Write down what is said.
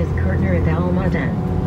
is Kurtner Dalmaden.